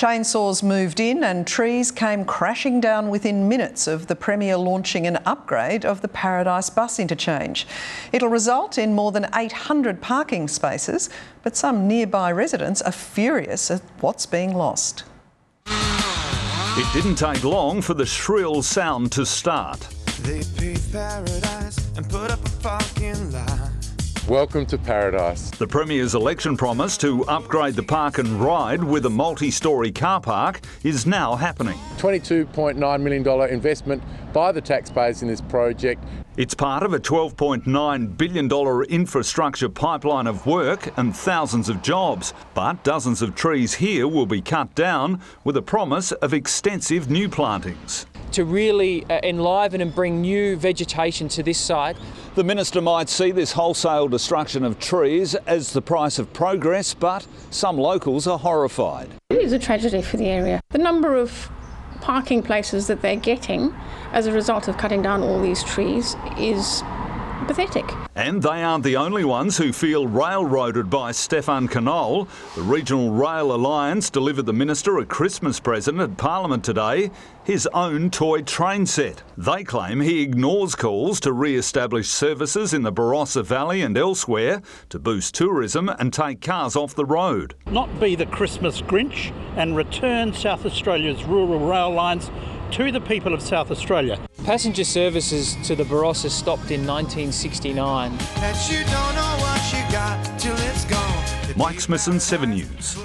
Chainsaws moved in and trees came crashing down within minutes of the Premier launching an upgrade of the Paradise bus interchange. It'll result in more than 800 parking spaces, but some nearby residents are furious at what's being lost. It didn't take long for the shrill sound to start. They paved paradise and put up a parking lot. Welcome to paradise. The Premier's election promise to upgrade the park and ride with a multi story car park is now happening. $22.9 million investment by the taxpayers in this project. It's part of a $12.9 billion infrastructure pipeline of work and thousands of jobs. But dozens of trees here will be cut down with a promise of extensive new plantings. To really uh, enliven and bring new vegetation to this site. The Minister might see this wholesale destruction of trees as the price of progress, but some locals are horrified. It is a tragedy for the area. The number of parking places that they're getting as a result of cutting down all these trees is pathetic. And they aren't the only ones who feel railroaded by Stephan Knoll. The Regional Rail Alliance delivered the Minister a Christmas present at Parliament today his own toy train set. They claim he ignores calls to re establish services in the Barossa Valley and elsewhere to boost tourism and take cars off the road. Not be the Christmas Grinch and return South Australia's rural rail lines to the people of South Australia. Passenger services to the Barossa stopped in 1969. That you don't know what you got till it's gone. Mike Smithson, 7 News.